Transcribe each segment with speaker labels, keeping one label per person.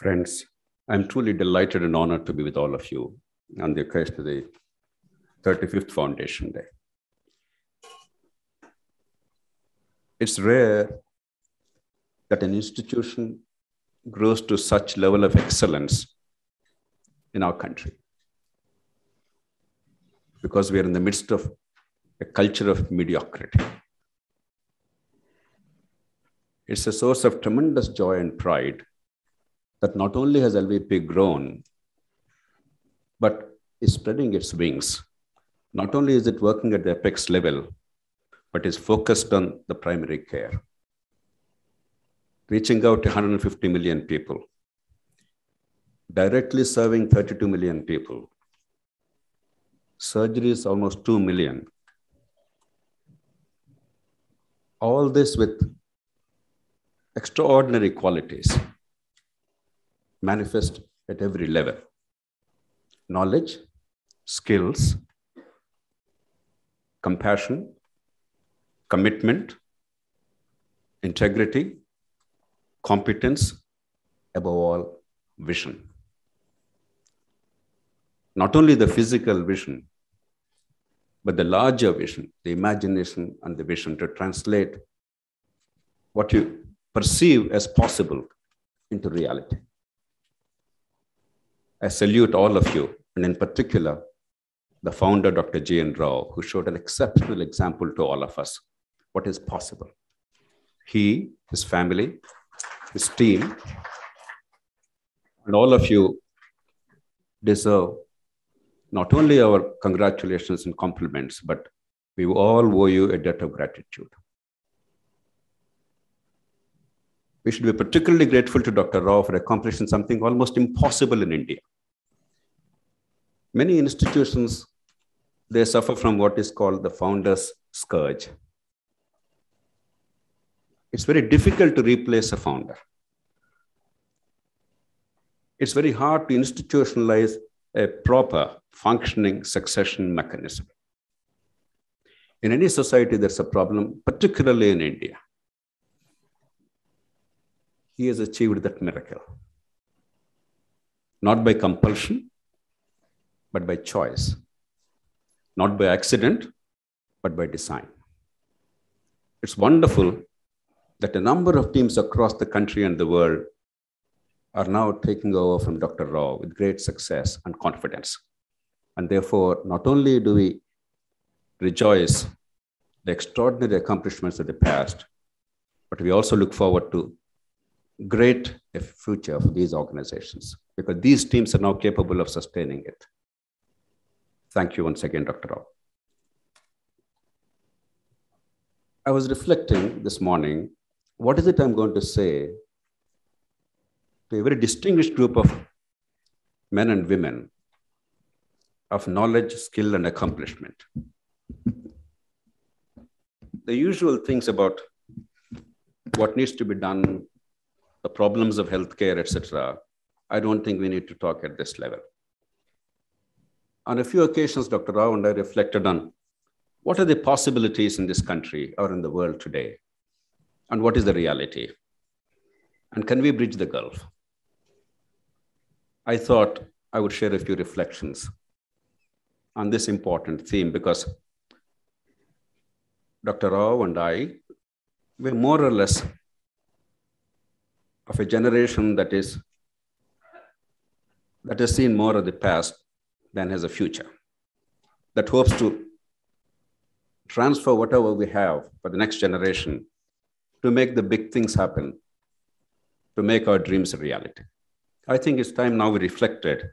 Speaker 1: Friends, I'm truly delighted and honored to be with all of you on the occasion of the 35th Foundation Day. It's rare that an institution grows to such level of excellence in our country because we are in the midst of a culture of mediocrity. It's a source of tremendous joy and pride that not only has LVP grown, but is spreading its wings. Not only is it working at the apex level, but is focused on the primary care, reaching out to 150 million people, directly serving 32 million people, surgeries almost 2 million. All this with extraordinary qualities manifest at every level knowledge, skills, compassion, commitment, integrity, competence, above all, vision. Not only the physical vision, but the larger vision, the imagination and the vision to translate what you perceive as possible into reality. I salute all of you, and in particular, the founder, Dr. G.N. Rao, who showed an exceptional example to all of us what is possible. He, his family, his team, and all of you deserve not only our congratulations and compliments, but we all owe you a debt of gratitude. We should be particularly grateful to Dr. Rao for accomplishing something almost impossible in India. Many institutions, they suffer from what is called the founder's scourge. It's very difficult to replace a founder. It's very hard to institutionalize a proper functioning succession mechanism. In any society, there's a problem, particularly in India. He has achieved that miracle. Not by compulsion, but by choice. Not by accident, but by design. It's wonderful that a number of teams across the country and the world are now taking over from Dr. Rao with great success and confidence. And therefore, not only do we rejoice the extraordinary accomplishments of the past, but we also look forward to great future for these organizations because these teams are now capable of sustaining it. Thank you once again, Dr. Rao. I was reflecting this morning, what is it I'm going to say to a very distinguished group of men and women of knowledge, skill, and accomplishment. The usual things about what needs to be done, the problems of healthcare, etc., I don't think we need to talk at this level. On a few occasions, Dr. Rao and I reflected on what are the possibilities in this country or in the world today, and what is the reality? And can we bridge the gulf? I thought I would share a few reflections on this important theme because Dr. Rao and I were more or less of a generation that is that has seen more of the past than has a future, that hopes to transfer whatever we have for the next generation to make the big things happen, to make our dreams a reality. I think it's time now we reflected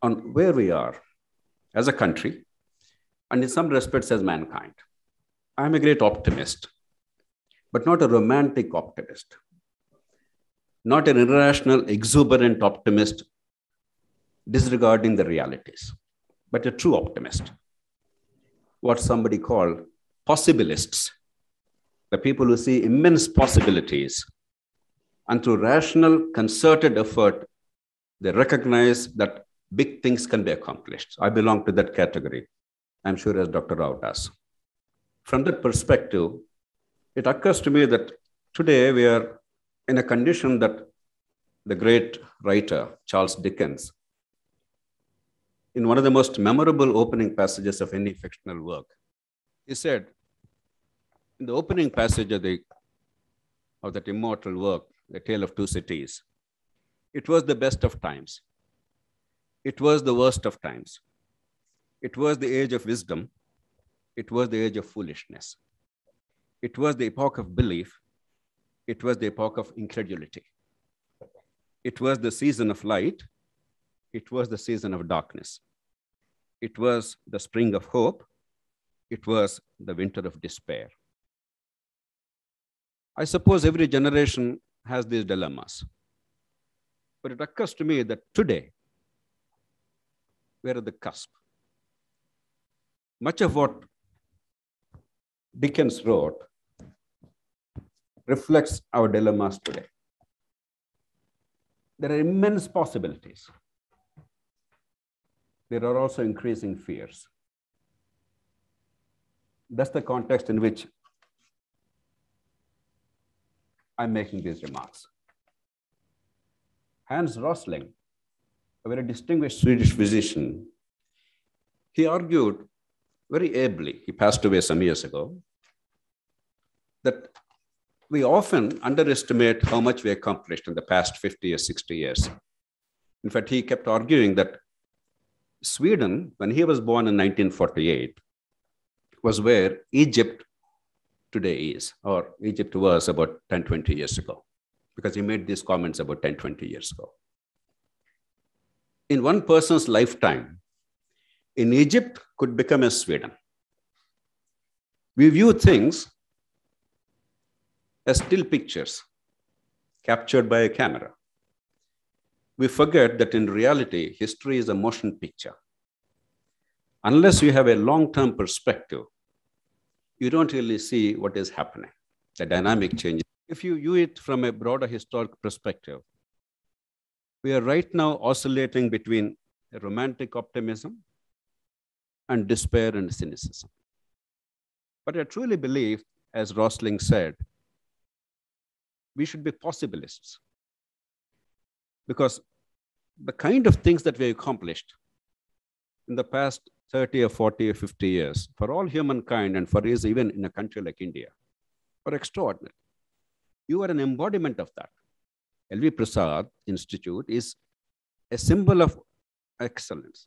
Speaker 1: on where we are as a country and in some respects as mankind. I'm a great optimist, but not a romantic optimist, not an irrational, exuberant optimist disregarding the realities, but a true optimist. What somebody called possibilists, the people who see immense possibilities, and through rational, concerted effort, they recognize that big things can be accomplished. I belong to that category. I'm sure as Dr. Rao does. From that perspective, it occurs to me that today we are in a condition that the great writer Charles Dickens, in one of the most memorable opening passages of any fictional work, he said, in the opening passage of, the, of that immortal work, The Tale of Two Cities, it was the best of times. It was the worst of times. It was the age of wisdom. It was the age of foolishness. It was the epoch of belief. It was the epoch of incredulity. It was the season of light. It was the season of darkness. It was the spring of hope. It was the winter of despair. I suppose every generation has these dilemmas. But it occurs to me that today, we're at the cusp. Much of what Dickens wrote reflects our dilemmas today. There are immense possibilities. There are also increasing fears. That's the context in which I'm making these remarks. Hans Rosling, a very distinguished Swedish physician, he argued very ably, he passed away some years ago, that we often underestimate how much we accomplished in the past 50 or 60 years. In fact, he kept arguing that Sweden, when he was born in 1948, was where Egypt today is, or Egypt was about 10, 20 years ago because he made these comments about 10, 20 years ago. In one person's lifetime, in Egypt could become a Sweden. We view things still pictures captured by a camera. We forget that in reality, history is a motion picture. Unless you have a long term perspective, you don't really see what is happening, the dynamic changes if you view it from a broader historic perspective, we are right now oscillating between romantic optimism and despair and cynicism. But I truly believe, as Rosling said, we should be possibilists. Because the kind of things that we accomplished in the past 30 or 40 or 50 years for all humankind and for us even in a country like India are extraordinary. You are an embodiment of that. L.V. Prasad Institute is a symbol of excellence,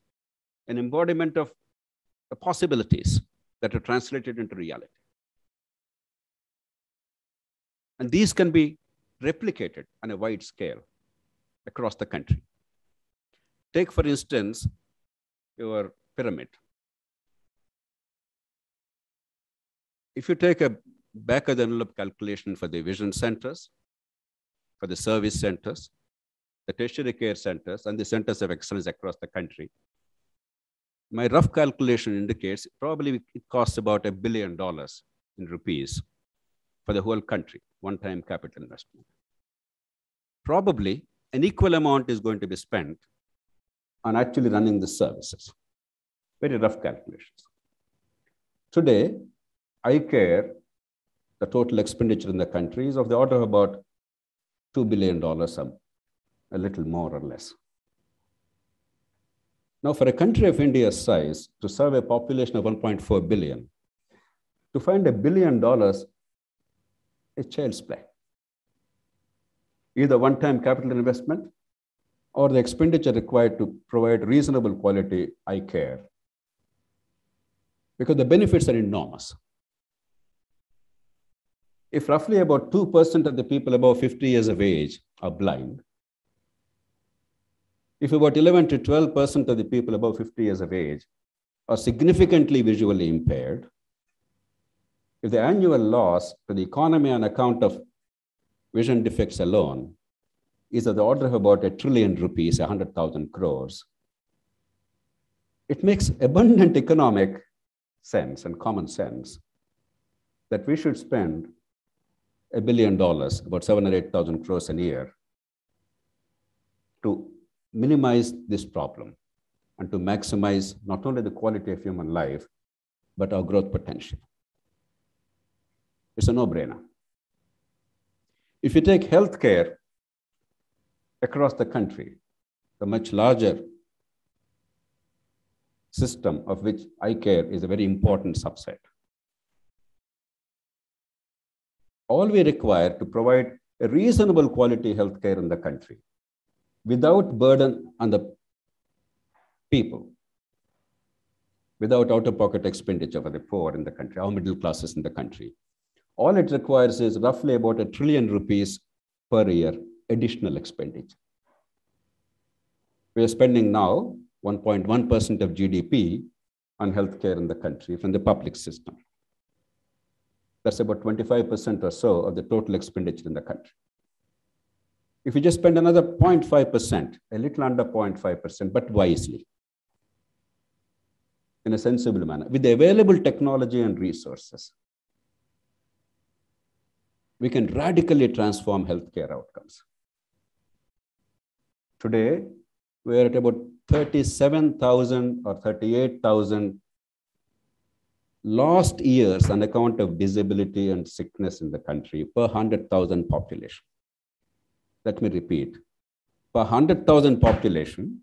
Speaker 1: an embodiment of the possibilities that are translated into reality. And these can be replicated on a wide scale across the country. Take, for instance, your pyramid. If you take a back of the envelope calculation for the vision centers, for the service centers, the tertiary care centers, and the centers of excellence across the country. My rough calculation indicates probably it costs about a billion dollars in rupees for the whole country, one-time capital investment. Probably an equal amount is going to be spent on actually running the services. Very rough calculations. Today, eye care the total expenditure in the country is of the order of about $2 billion, some, a little more or less. Now, for a country of India's size, to serve a population of 1.4 billion, to find a billion dollars is child's play. Either one-time capital investment or the expenditure required to provide reasonable quality eye care. Because the benefits are enormous if roughly about 2% of the people above 50 years of age are blind, if about 11 to 12% of the people above 50 years of age are significantly visually impaired, if the annual loss to the economy on account of vision defects alone is of the order of about a trillion rupees, 100,000 crores, it makes abundant economic sense and common sense that we should spend a billion dollars, about seven or 8,000 crores a year, to minimize this problem and to maximize not only the quality of human life, but our growth potential. It's a no-brainer. If you take healthcare across the country, the much larger system of which eye care is a very important subset. All we require to provide a reasonable quality healthcare in the country without burden on the people, without out-of-pocket expenditure for the poor in the country, our middle classes in the country. All it requires is roughly about a trillion rupees per year additional expenditure. We are spending now 1.1% of GDP on healthcare in the country from the public system. That's about 25% or so of the total expenditure in the country. If you just spend another 0.5%, a little under 0.5%, but wisely, in a sensible manner, with the available technology and resources, we can radically transform healthcare outcomes. Today, we're at about 37,000 or 38,000 lost years on account of disability and sickness in the country per 100,000 population. Let me repeat. Per 100,000 population,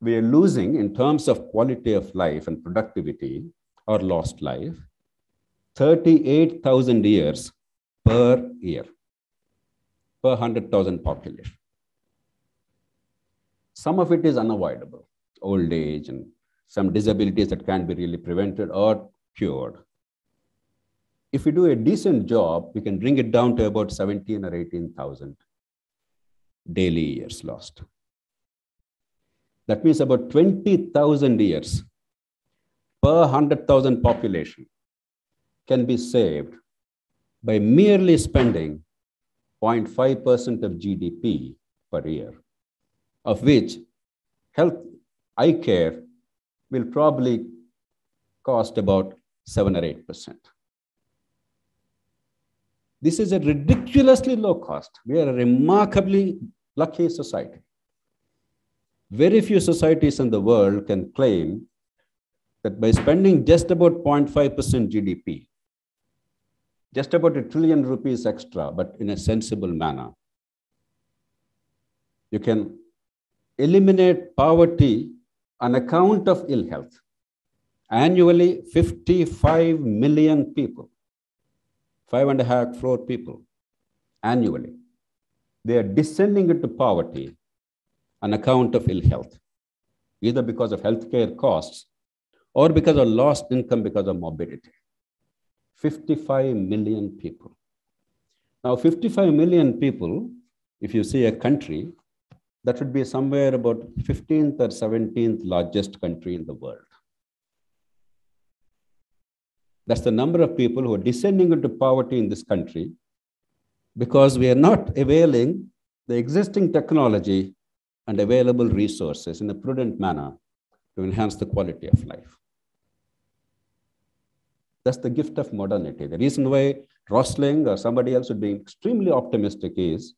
Speaker 1: we are losing in terms of quality of life and productivity or lost life 38,000 years per year per 100,000 population. Some of it is unavoidable, old age and some disabilities that can't be really prevented or cured. If we do a decent job, we can bring it down to about 17 or 18,000 DALY years lost. That means about 20,000 years per 100,000 population can be saved by merely spending 0.5% of GDP per year, of which health eye care will probably cost about 7 or 8%. This is a ridiculously low cost. We are a remarkably lucky society. Very few societies in the world can claim that by spending just about 0.5% GDP, just about a trillion rupees extra, but in a sensible manner, you can eliminate poverty on account of ill health. Annually, 55 million people, five and a half crore people annually, they are descending into poverty on account of ill health, either because of healthcare costs or because of lost income because of morbidity. 55 million people. Now, 55 million people, if you see a country, that would be somewhere about 15th or 17th largest country in the world. That's the number of people who are descending into poverty in this country because we are not availing the existing technology and available resources in a prudent manner to enhance the quality of life. That's the gift of modernity. The reason why Rosling or somebody else would be extremely optimistic is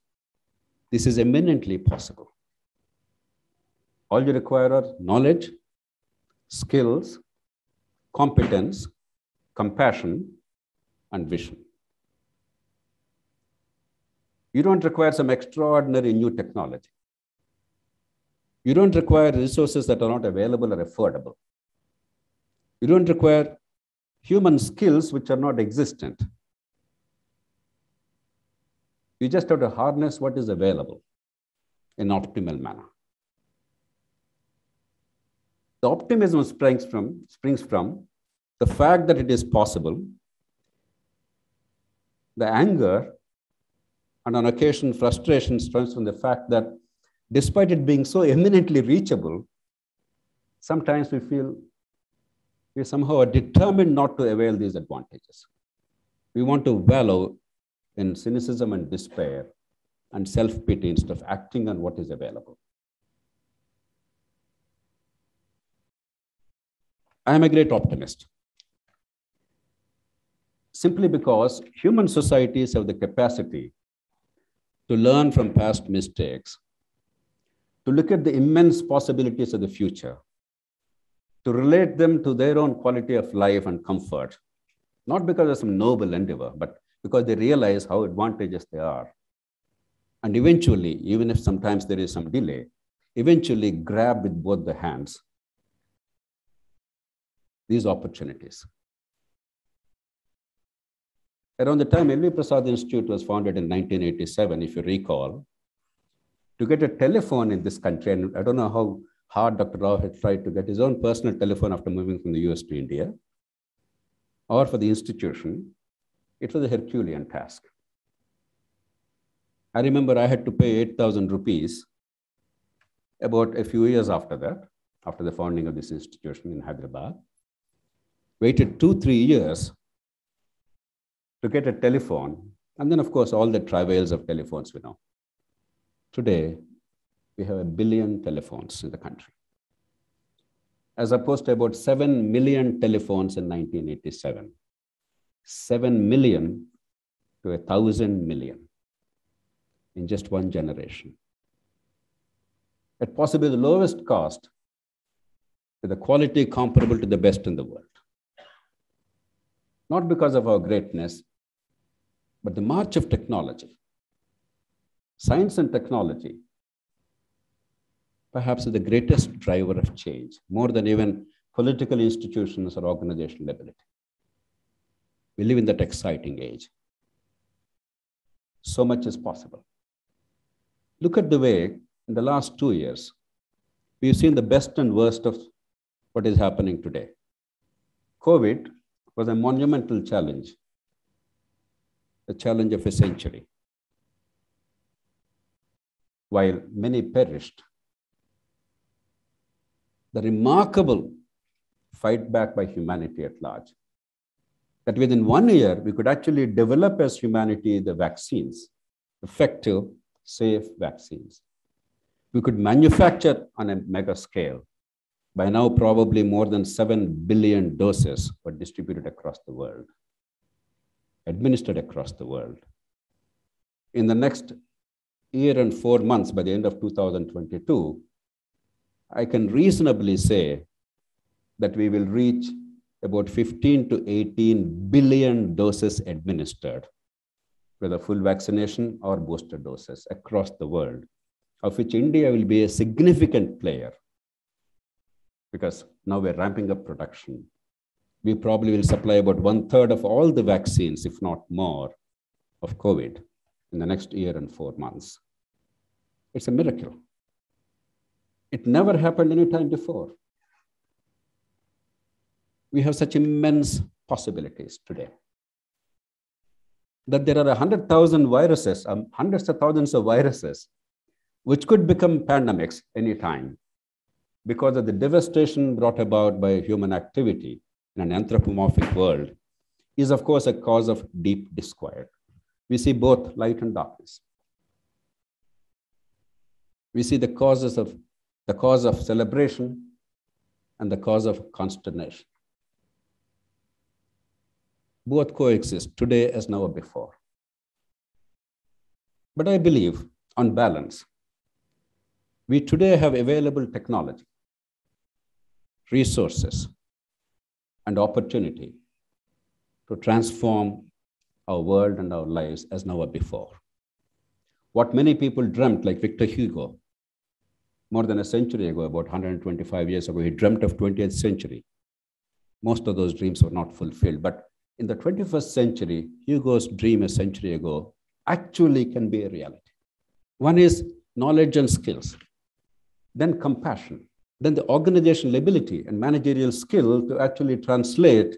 Speaker 1: this is eminently possible. All you require are knowledge, skills, competence, compassion, and vision. You don't require some extraordinary new technology. You don't require resources that are not available or affordable. You don't require human skills which are not existent. You just have to harness what is available in optimal manner. The optimism springs from, springs from the fact that it is possible, the anger, and on occasion frustration stems from the fact that despite it being so eminently reachable, sometimes we feel we somehow are determined not to avail these advantages. We want to wallow in cynicism and despair and self pity instead of acting on what is available. I am a great optimist simply because human societies have the capacity to learn from past mistakes, to look at the immense possibilities of the future, to relate them to their own quality of life and comfort, not because of some noble endeavor, but because they realize how advantageous they are, and eventually, even if sometimes there is some delay, eventually grab with both the hands these opportunities. Around the time LV Prasad Institute was founded in 1987, if you recall, to get a telephone in this country, and I don't know how hard Dr. Rao had tried to get his own personal telephone after moving from the US to India, or for the institution, it was a Herculean task. I remember I had to pay 8,000 rupees about a few years after that, after the founding of this institution in Hyderabad. Waited two, three years to get a telephone. And then, of course, all the travails of telephones we know. Today, we have a billion telephones in the country, as opposed to about 7 million telephones in 1987. 7 million to a thousand million in just one generation. At possibly the lowest cost, with a quality comparable to the best in the world. Not because of our greatness, but the march of technology. Science and technology perhaps the greatest driver of change, more than even political institutions or organizational ability. We live in that exciting age. So much is possible. Look at the way in the last two years, we've seen the best and worst of what is happening today. COVID was a monumental challenge, a challenge of a century. While many perished, the remarkable fight back by humanity at large. That within one year, we could actually develop as humanity the vaccines, effective, safe vaccines. We could manufacture on a mega scale. By now, probably more than 7 billion doses were distributed across the world, administered across the world. In the next year and four months, by the end of 2022, I can reasonably say that we will reach about 15 to 18 billion doses administered, whether full vaccination or booster doses across the world, of which India will be a significant player because now we're ramping up production. We probably will supply about one third of all the vaccines, if not more, of COVID in the next year and four months. It's a miracle. It never happened any time before. We have such immense possibilities today that there are 100,000 viruses, um, hundreds of thousands of viruses, which could become pandemics anytime because of the devastation brought about by human activity in an anthropomorphic world is, of course, a cause of deep disquiet. We see both light and darkness. We see the causes of the cause of celebration and the cause of consternation. Both coexist today as never before. But I believe, on balance, we today have available technology, resources, and opportunity to transform our world and our lives as never before. What many people dreamt, like Victor Hugo, more than a century ago, about 125 years ago, he dreamt of 20th century. Most of those dreams were not fulfilled. But in the 21st century, Hugo's dream a century ago actually can be a reality. One is knowledge and skills, then compassion, then the organizational ability and managerial skill to actually translate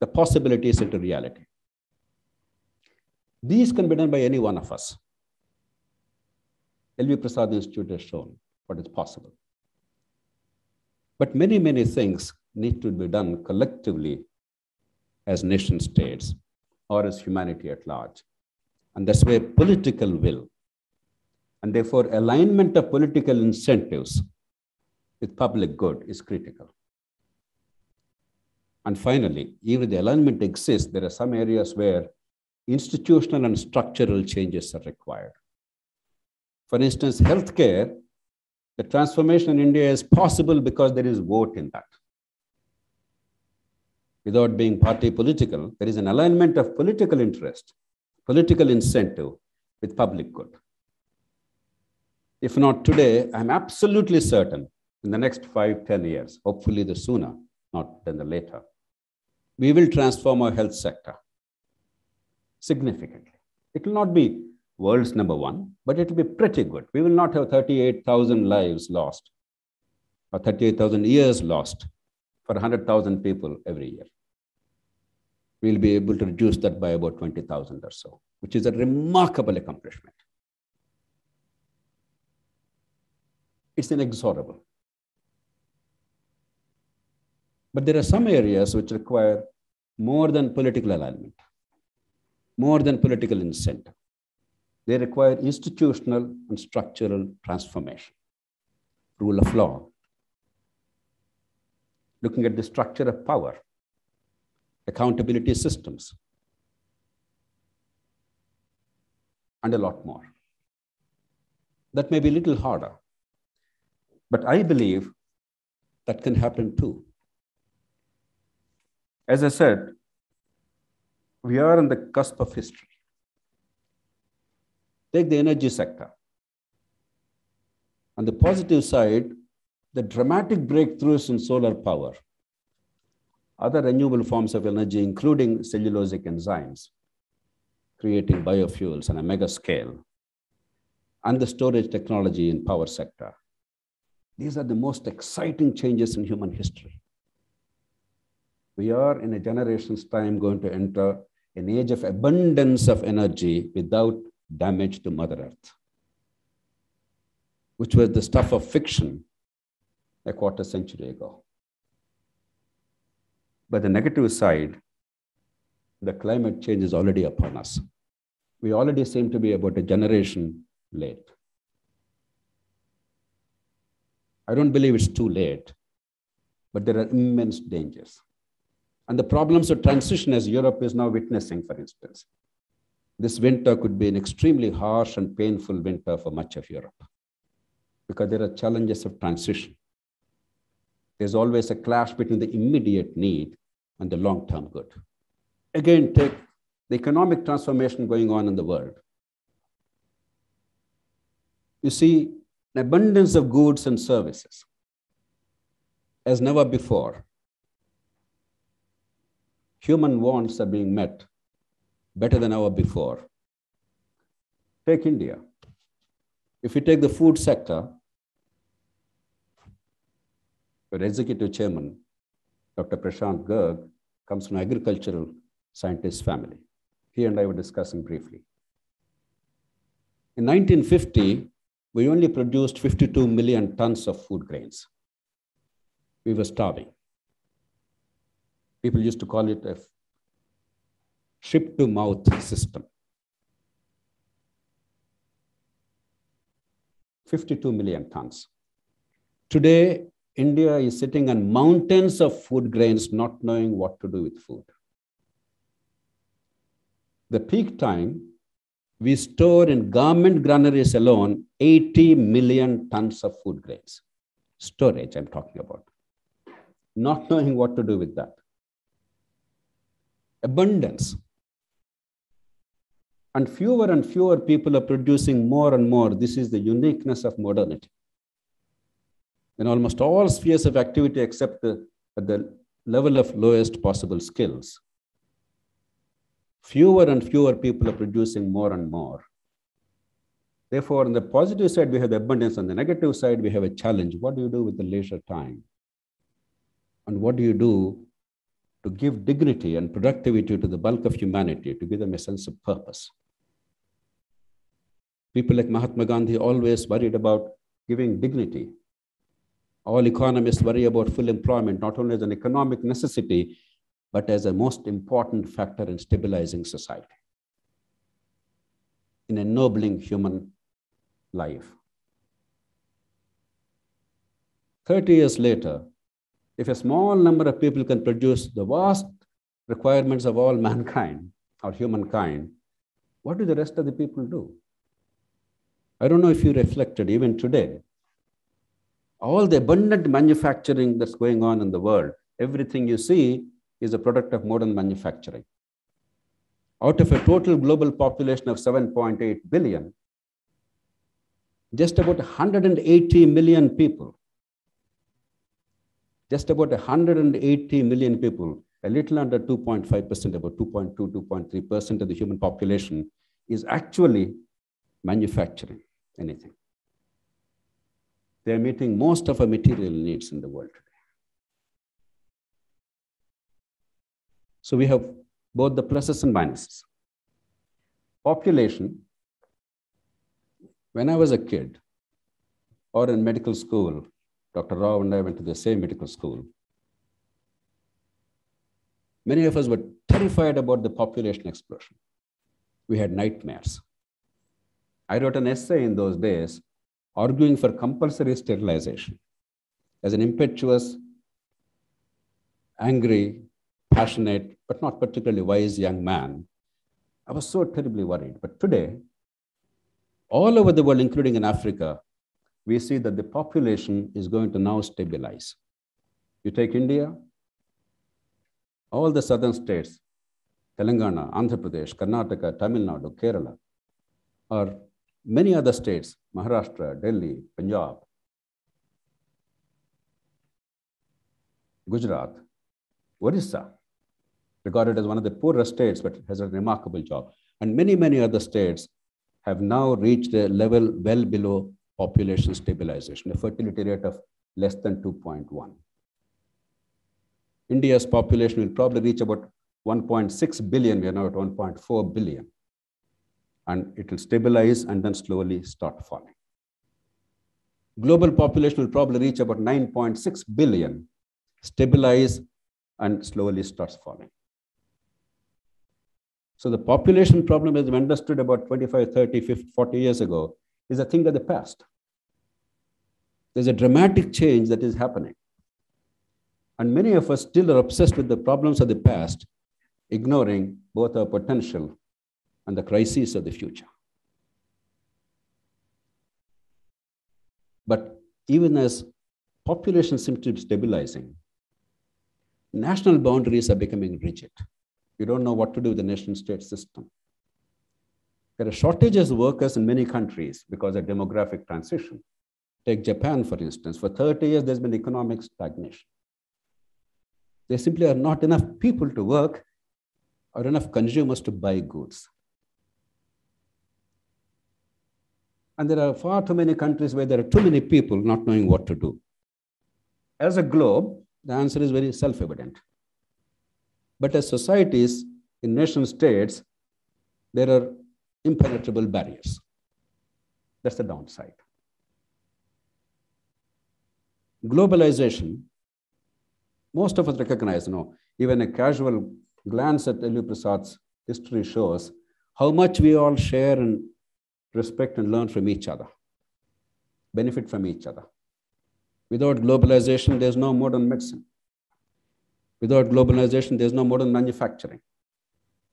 Speaker 1: the possibilities into reality. These can be done by any one of us. LV Prasad Institute has shown what is possible. But many, many things need to be done collectively as nation states or as humanity at large. And that's where political will and therefore alignment of political incentives with public good is critical. And finally, even the alignment exists, there are some areas where institutional and structural changes are required. For instance, healthcare the transformation in India is possible because there is vote in that. Without being party political, there is an alignment of political interest, political incentive with public good. If not today, I'm absolutely certain in the next five, ten years, hopefully the sooner, not than the later, we will transform our health sector significantly. It will not be world's number one, but it will be pretty good. We will not have 38,000 lives lost or 38,000 years lost for 100,000 people every year. We'll be able to reduce that by about 20,000 or so, which is a remarkable accomplishment. It's inexorable. But there are some areas which require more than political alignment, more than political incentive. They require institutional and structural transformation, rule of law, looking at the structure of power, accountability systems, and a lot more. That may be a little harder, but I believe that can happen too. As I said, we are on the cusp of history. Take the energy sector. On the positive side, the dramatic breakthroughs in solar power, other renewable forms of energy, including cellulosic enzymes, creating biofuels on a mega scale, and the storage technology in power sector. These are the most exciting changes in human history. We are in a generation's time going to enter an age of abundance of energy without damage to Mother Earth, which was the stuff of fiction a quarter century ago. But the negative side, the climate change is already upon us. We already seem to be about a generation late. I don't believe it's too late, but there are immense dangers. And the problems of transition, as Europe is now witnessing, for instance. This winter could be an extremely harsh and painful winter for much of Europe because there are challenges of transition. There's always a clash between the immediate need and the long term good. Again, take the economic transformation going on in the world. You see, an abundance of goods and services as never before. Human wants are being met better than ever before. Take India. If you take the food sector, your executive chairman, Dr. Prashant Garg, comes from an agricultural scientist family. He and I were discussing briefly. In 1950, we only produced 52 million tons of food grains. We were starving. People used to call it a ship to mouth system. 52 million tons. Today, India is sitting on mountains of food grains, not knowing what to do with food. The peak time, we store in government granaries alone 80 million tons of food grains. Storage, I'm talking about. Not knowing what to do with that. Abundance. And fewer and fewer people are producing more and more. This is the uniqueness of modernity in almost all spheres of activity except the, at the level of lowest possible skills. Fewer and fewer people are producing more and more. Therefore, on the positive side, we have the abundance. On the negative side, we have a challenge. What do you do with the leisure time? And what do you do to give dignity and productivity to the bulk of humanity, to give them a sense of purpose? People like Mahatma Gandhi always worried about giving dignity all economists worry about full employment, not only as an economic necessity, but as a most important factor in stabilizing society, in ennobling human life. 30 years later, if a small number of people can produce the vast requirements of all mankind or humankind, what do the rest of the people do? I don't know if you reflected even today all the abundant manufacturing that's going on in the world, everything you see is a product of modern manufacturing. Out of a total global population of 7.8 billion, just about 180 million people, just about 180 million people, a little under 2.5%, about 2.2, 2.3% of the human population is actually manufacturing anything. They're meeting most of our material needs in the world today. So we have both the pluses and minuses. Population, when I was a kid or in medical school, Dr. Rao and I went to the same medical school. Many of us were terrified about the population explosion. We had nightmares. I wrote an essay in those days arguing for compulsory sterilization as an impetuous, angry, passionate, but not particularly wise young man. I was so terribly worried. But today, all over the world, including in Africa, we see that the population is going to now stabilize. You take India, all the southern states, Telangana, Andhra Pradesh, Karnataka, Tamil Nadu, Kerala, or many other states, Maharashtra, Delhi, Punjab, Gujarat, Orissa, regarded as one of the poorest states, but has a remarkable job. And many, many other states have now reached a level well below population stabilization, a fertility rate of less than 2.1. India's population will probably reach about 1.6 billion. We are now at 1.4 billion and it will stabilize and then slowly start falling. Global population will probably reach about 9.6 billion, stabilize, and slowly starts falling. So the population problem, as we understood about 25, 30, 50, 40 years ago, is a thing of the past. There's a dramatic change that is happening. And many of us still are obsessed with the problems of the past, ignoring both our potential and the crises of the future. But even as population seems to be stabilizing, national boundaries are becoming rigid. You don't know what to do with the nation state system. There are shortages of workers in many countries because of demographic transition. Take Japan, for instance. For 30 years, there's been economic stagnation. There simply are not enough people to work or enough consumers to buy goods. And there are far too many countries where there are too many people not knowing what to do. As a globe, the answer is very self evident. But as societies, in nation states, there are impenetrable barriers. That's the downside. Globalization, most of us recognize, you know, even a casual glance at L.V. Prasad's history shows how much we all share and respect and learn from each other, benefit from each other. Without globalization, there's no modern medicine. Without globalization, there's no modern manufacturing.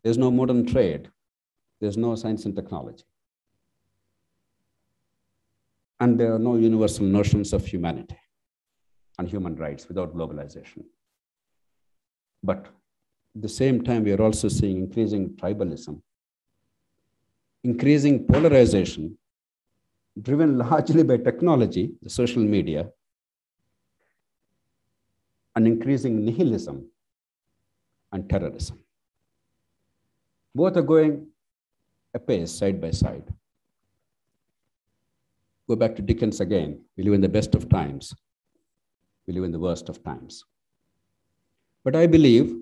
Speaker 1: There's no modern trade. There's no science and technology. And there are no universal notions of humanity and human rights without globalization. But at the same time, we are also seeing increasing tribalism increasing polarization, driven largely by technology, the social media, and increasing nihilism and terrorism. Both are going apace side by side. Go back to Dickens again. We live in the best of times. We live in the worst of times. But I believe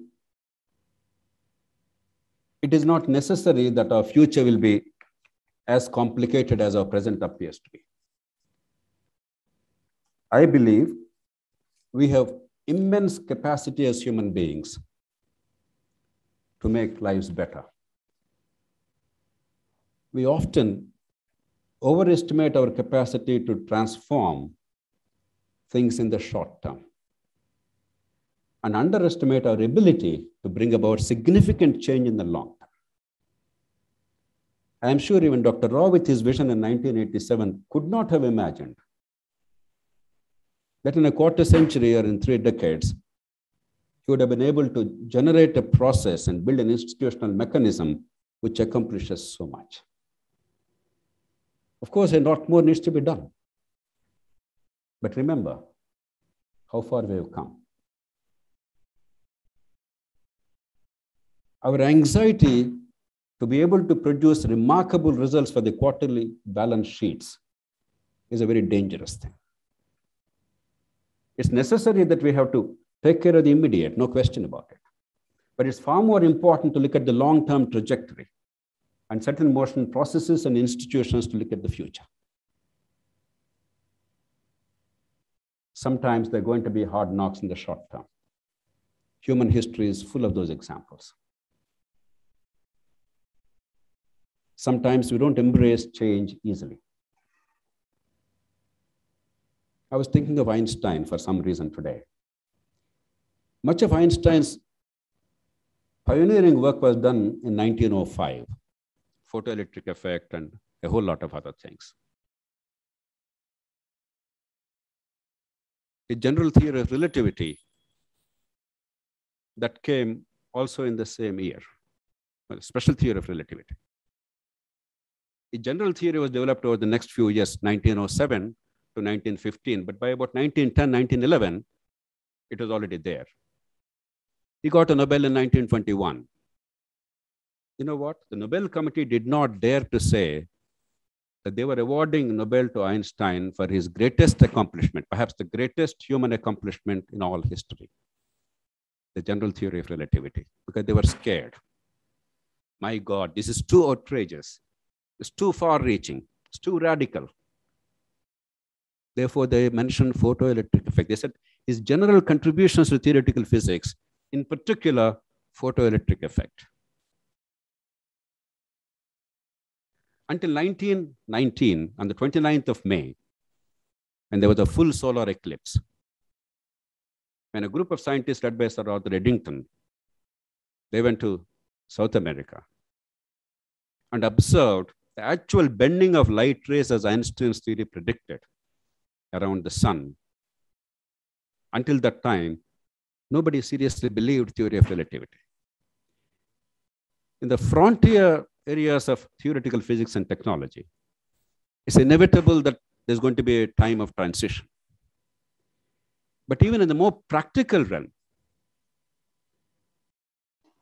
Speaker 1: it is not necessary that our future will be as complicated as our present appears to be. I believe we have immense capacity as human beings to make lives better. We often overestimate our capacity to transform things in the short term and underestimate our ability to bring about significant change in the long. I am sure even Dr. Rao, with his vision in 1987, could not have imagined that in a quarter century or in three decades, he would have been able to generate a process and build an institutional mechanism which accomplishes so much. Of course, a lot more needs to be done. But remember how far we have come. Our anxiety to be able to produce remarkable results for the quarterly balance sheets is a very dangerous thing. It's necessary that we have to take care of the immediate, no question about it. But it's far more important to look at the long term trajectory and set in motion processes and institutions to look at the future. Sometimes they're going to be hard knocks in the short term. Human history is full of those examples. Sometimes we don't embrace change easily. I was thinking of Einstein for some reason today. Much of Einstein's pioneering work was done in 1905, photoelectric effect and a whole lot of other things. A general theory of relativity that came also in the same year, a special theory of relativity. A general theory was developed over the next few years, 1907 to 1915, but by about 1910, 1911, it was already there. He got a Nobel in 1921. You know what? The Nobel Committee did not dare to say that they were awarding Nobel to Einstein for his greatest accomplishment, perhaps the greatest human accomplishment in all history, the general theory of relativity, because they were scared. My God, this is too outrageous. It's too far reaching. It's too radical. Therefore, they mentioned photoelectric effect. They said his general contributions to theoretical physics in particular photoelectric effect. Until 1919, on the 29th of May, when there was a full solar eclipse, when a group of scientists led by Sir Arthur Eddington, they went to South America and observed the actual bending of light rays as Einstein's theory predicted around the sun. Until that time, nobody seriously believed theory of relativity. In the frontier areas of theoretical physics and technology, it's inevitable that there's going to be a time of transition. But even in the more practical realm,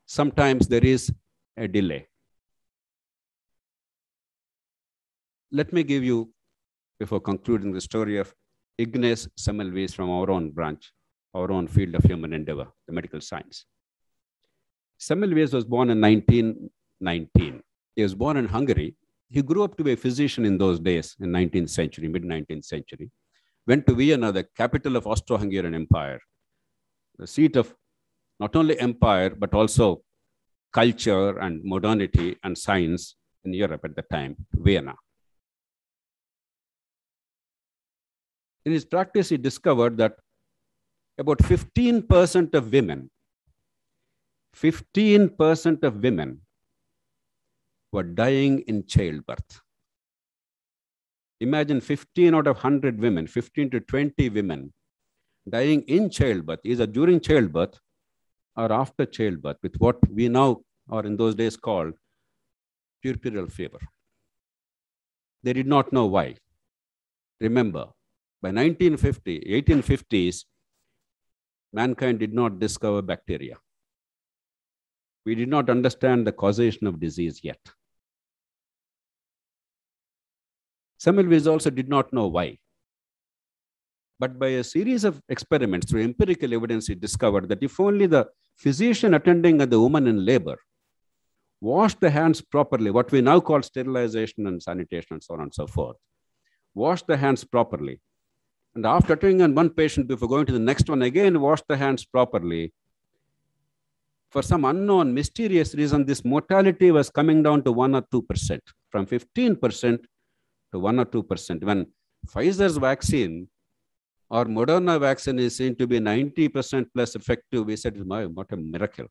Speaker 1: sometimes there is a delay. Let me give you, before concluding the story of Ignaz Semmelweis from our own branch, our own field of human endeavor, the medical science. Semmelweis was born in 1919. He was born in Hungary. He grew up to be a physician in those days, in 19th century, mid 19th century. Went to Vienna, the capital of Austro-Hungarian Empire, the seat of not only empire, but also culture and modernity and science in Europe at the time, Vienna. In his practice, he discovered that about 15% of women, 15% of women were dying in childbirth. Imagine 15 out of 100 women, 15 to 20 women dying in childbirth, either during childbirth or after childbirth, with what we now, or in those days called, puerperal fever. They did not know why. Remember, by 1950, 1850s, mankind did not discover bacteria. We did not understand the causation of disease yet. Semmelweis also did not know why. But by a series of experiments through empirical evidence, he discovered that if only the physician attending the woman in labor washed the hands properly, what we now call sterilization and sanitation and so on and so forth, washed the hands properly, and after attending on one patient before going to the next one, again wash the hands properly. For some unknown, mysterious reason, this mortality was coming down to 1 or 2%, from 15% to 1 or 2%. When Pfizer's vaccine or Moderna vaccine is seen to be 90% plus effective, we said, what a miracle.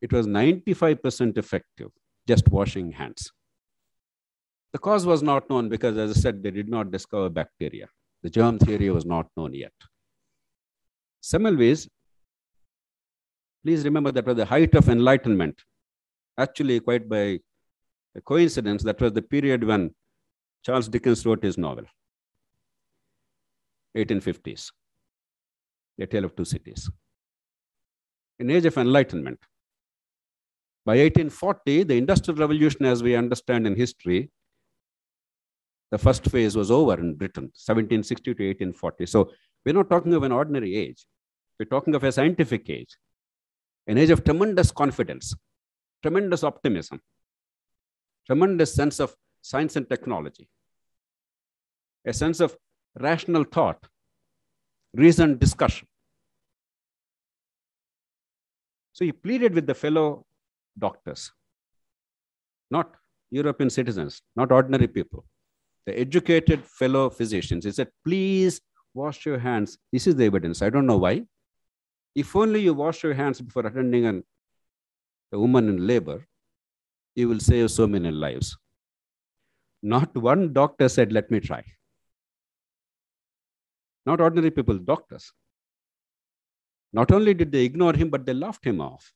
Speaker 1: It was 95% effective, just washing hands. The cause was not known because, as I said, they did not discover bacteria. The germ theory was not known yet. Semmelweis, please remember that was the height of enlightenment, actually quite by coincidence that was the period when Charles Dickens wrote his novel, 1850s, A Tale of Two Cities. An age of enlightenment. By 1840, the Industrial Revolution, as we understand in history, the first phase was over in Britain, 1760 to 1840. So we're not talking of an ordinary age. We're talking of a scientific age, an age of tremendous confidence, tremendous optimism, tremendous sense of science and technology, a sense of rational thought, reasoned discussion. So he pleaded with the fellow doctors, not European citizens, not ordinary people, the educated fellow physicians. He said, please wash your hands. This is the evidence. I don't know why. If only you wash your hands before attending an, a woman in labor, you will save so many lives. Not one doctor said, let me try. Not ordinary people, doctors. Not only did they ignore him, but they laughed him off.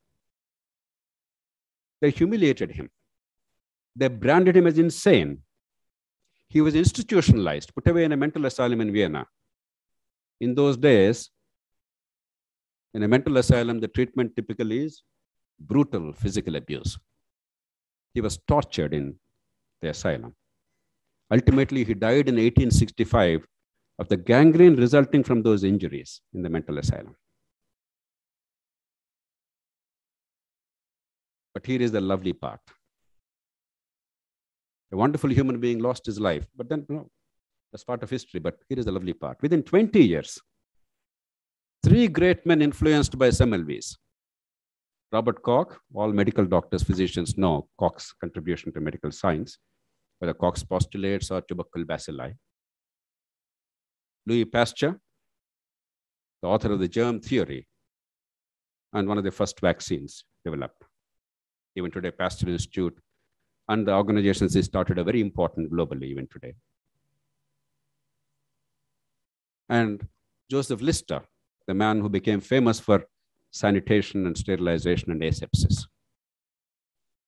Speaker 1: They humiliated him. They branded him as insane. He was institutionalized, put away in a mental asylum in Vienna. In those days, in a mental asylum, the treatment typically is brutal physical abuse. He was tortured in the asylum. Ultimately, he died in 1865 of the gangrene resulting from those injuries in the mental asylum. But here is the lovely part. A wonderful human being lost his life, but then no, that's part of history. But here is the lovely part. Within 20 years, three great men influenced by Semmelweis Robert Koch, all medical doctors, physicians know Koch's contribution to medical science, whether Koch's postulates or tubercle bacilli. Louis Pasteur, the author of the germ theory, and one of the first vaccines developed. Even today, Pasteur Institute and the organizations he started a very important globally, even today. And Joseph Lister, the man who became famous for sanitation and sterilization and asepsis.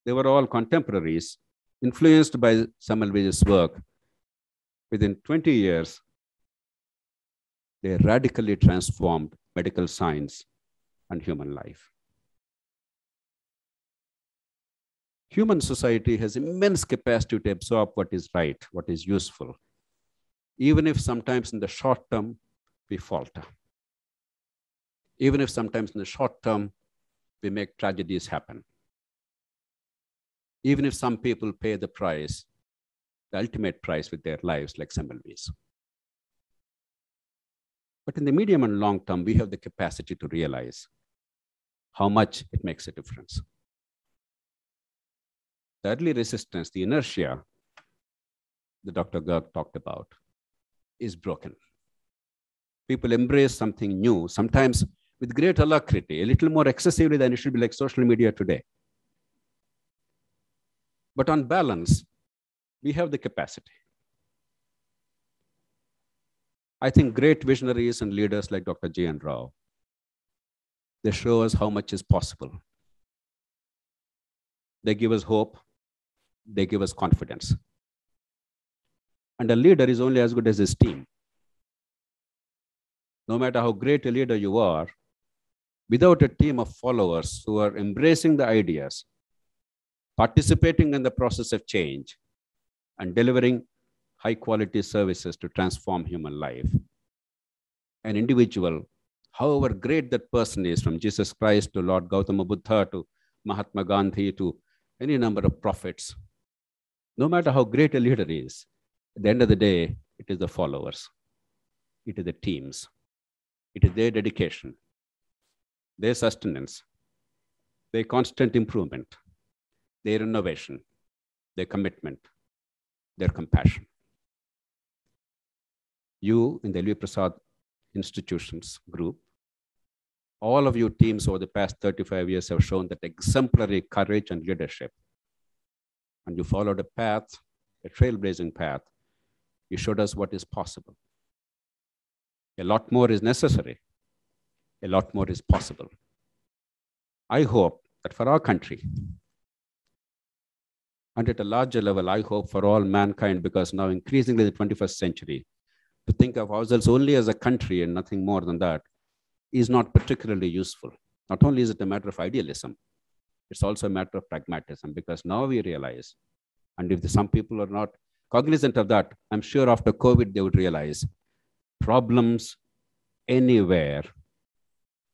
Speaker 1: They were all contemporaries, influenced by Semmelweis' work. Within 20 years, they radically transformed medical science and human life. Human society has immense capacity to absorb what is right, what is useful, even if sometimes in the short term we falter even if sometimes in the short term we make tragedies happen. Even if some people pay the price, the ultimate price with their lives, like Semmelweis. But in the medium and long term, we have the capacity to realize how much it makes a difference. The early resistance, the inertia that Dr. Garg talked about, is broken. People embrace something new. Sometimes with great alacrity, a little more excessively than it should be like social media today. But on balance, we have the capacity. I think great visionaries and leaders like Dr. G.N. Rao, they show us how much is possible. They give us hope. They give us confidence. And a leader is only as good as his team. No matter how great a leader you are, without a team of followers who are embracing the ideas, participating in the process of change, and delivering high quality services to transform human life. An individual, however great that person is, from Jesus Christ to Lord Gautama Buddha to Mahatma Gandhi to any number of prophets, no matter how great a leader is, at the end of the day, it is the followers, it is the teams, it is their dedication, their sustenance, their constant improvement, their innovation, their commitment, their compassion. You in the L V Prasad institutions group, all of your teams over the past 35 years have shown that exemplary courage and leadership. And you followed a path, a trailblazing path. You showed us what is possible. A lot more is necessary a lot more is possible. I hope that for our country, And at a larger level, I hope for all mankind, because now increasingly in the 21st century, to think of ourselves only as a country and nothing more than that is not particularly useful. Not only is it a matter of idealism, it's also a matter of pragmatism, because now we realize, and if some people are not cognizant of that, I'm sure after COVID they would realize problems anywhere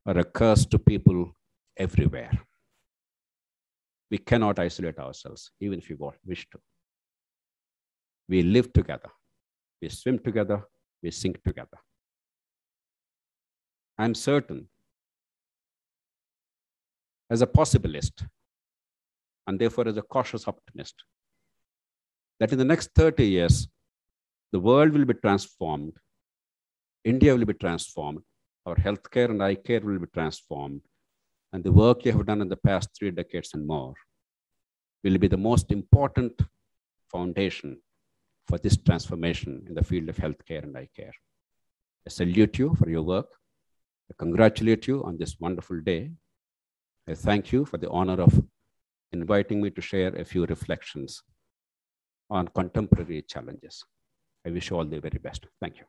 Speaker 1: are a curse to people everywhere. We cannot isolate ourselves, even if we wish to. We live together, we swim together, we sink together. I'm certain, as a possibilist, and therefore as a cautious optimist, that in the next 30 years, the world will be transformed, India will be transformed, our healthcare and eye care will be transformed, and the work you have done in the past three decades and more will be the most important foundation for this transformation in the field of healthcare and eye care. I salute you for your work. I congratulate you on this wonderful day. I thank you for the honor of inviting me to share a few reflections on contemporary challenges. I wish you all the very best. Thank you.